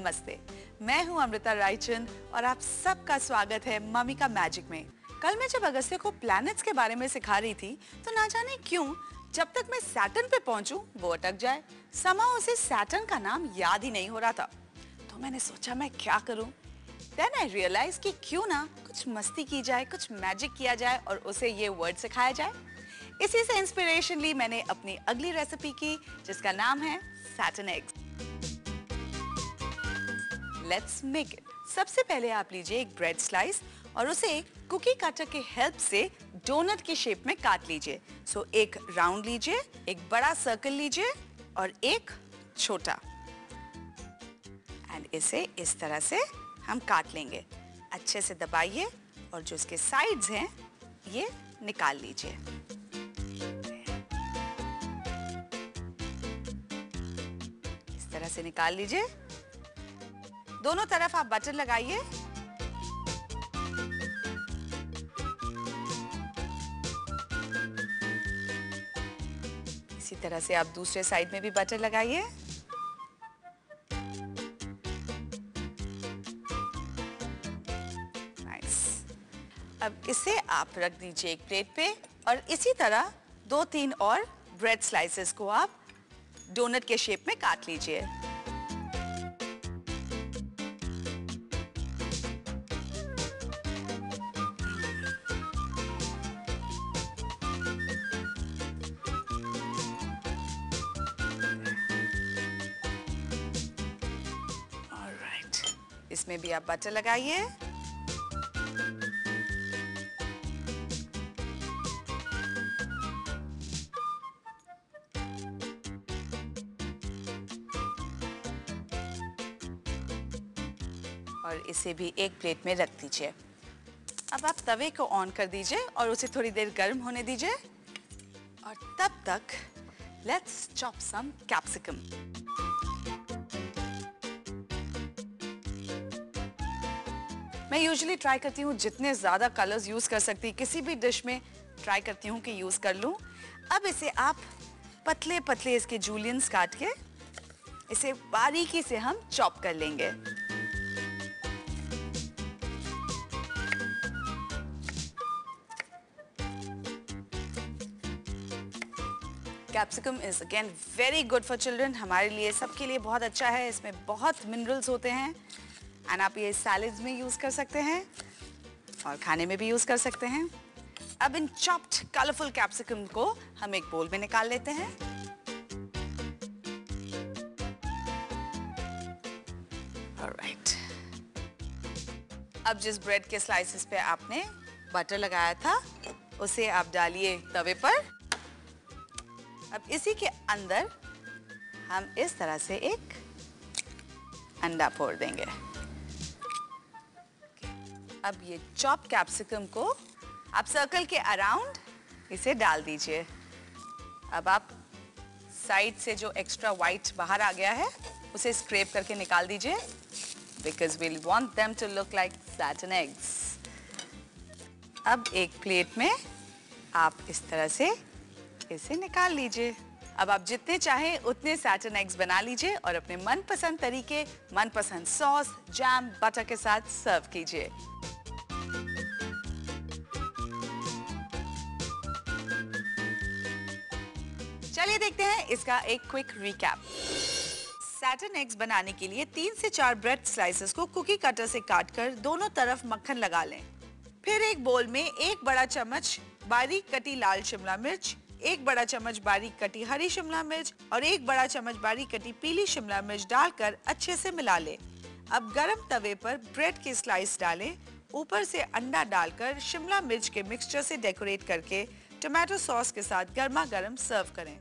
नमस्ते। मैं हूँ अमृता रायचंद और आप सबका स्वागत है मम्मी का मैजिक में। कल मैं जब अगस्त्य को प्लैनेट्स के बारे में सिखा रही थी तो ना जाने क्यों, जब तक मैं सैटर्न पे पहुंचूं, वो अटक जाए। समा उसे सैटर्न का नाम याद ही नहीं हो रहा था। तो मैंने सोचा मैं क्या करूँ? देन आई रियलाइज़ कि क्यों ना कुछ मस्ती की जाए, कुछ मैजिक किया जाए और उसे ये वर्ड सिखाया जाए। इसी से इंस्पिरेशन ली मैंने अपनी अगली रेसिपी की, जिसका नाम है Saturn eggs let's make it सबसे पहले आप लीजिए एक ब्रेड स्लाइस और उसे एक कुकी कटर के हेल्प से डोनट की शेप में काट लीजिए। सो so, एक राउंड लीजिए एक बड़ा सर्कल लीजिए और एक छोटा। एंड इसे इस तरह से हम काट लेंगे। अच्छे से दबाइए और जो इसके साइड्स हैं ये निकाल लीजिए। इस तरह से निकाल लीजिए। दोनों तरफ़ आप बटर लगाइए। इसी तरह से आप दूसरे साइड में भी बटर लगाइए। अब इसे आप रख दीजिए एक प्लेट पे और इसी तरह दो तीन और ब्रेड स्लाइसेस को आप डोनट के शेप में काट लीजिए। इसमें भी आप बटर लगाइए। और इसे भी एक प्लेट में रख दीजिए। अब आप तवे को ऑन कर दीजिए और उसे थोड़ी देर गर्म होने दीजिए। और तब तक लेट्स चॉप सम कैप्सिकम मैं यूजली ट्राई करती हूँ जितने ज़्यादा कलर्स यूज़ कर सकती, किसी भी डिश में ट्राई करती हूँ कि यूज़ कर लूँ। अब इसे आप पतले पतले इसके जूलियंस काट के इसे बारीकी से हम चॉप कर लेंगे। Capsicum is again very good for children हमारे लिए, सबके लिए बहुत अच्छा है। इसमें बहुत मिनरल्स होते हैं। एंड आप ये सैलड्स में यूज़ कर सकते हैं और खाने में भी यूज़ कर सकते हैं। अब इन चॉप्ड कलरफुल कैप्सिकम को हम एक बोल में निकाल लेते हैं। राइट अब जिस ब्रेड के स्लाइसेस पे आपने बटर लगाया था, उसे आप डालिए तवे पर। अब इसी के अंदर हम इस तरह से एक अंडा फोड़ देंगे। अब ये चॉप कैप्सिकम को आप सर्कल के अराउंड इसे डाल दीजिए। अब आप साइड से जो एक्स्ट्रा वाइट बाहर आ गया है, उसे स्क्रेप करके निकाल दीजिए because we'll want them to look like Saturn eggs अब एक प्लेट में आप इस तरह से इसे निकाल लीजिए। अब आप जितने चाहें उतने सैटन एग्स बना लीजिए और अपने मनपसंद तरीके, मनपसंद सॉस जैम बटर के साथ सर्व कीजिए। चलिए देखते हैं इसका एक क्विक रिकैप सैटन एग्स बनाने के लिए तीन से चार ब्रेड स्लाइसेस को कुकी कटर से काटकर दोनों तरफ़ मक्खन लगा लें। फिर एक बोल में एक बड़ा चम्मच बारीक कटी लाल शिमला मिर्च, एक बड़ा चम्मच बारीक कटी हरी शिमला मिर्च और एक बड़ा चम्मच बारीक कटी पीली शिमला मिर्च डालकर अच्छे से मिला लें। अब गरम तवे पर ब्रेड के स्लाइस डालें। ऊपर से अंडा डालकर शिमला मिर्च के मिक्सचर से डेकोरेट करके टोमेटो सॉस के साथ गर्मा गर्म सर्व करें।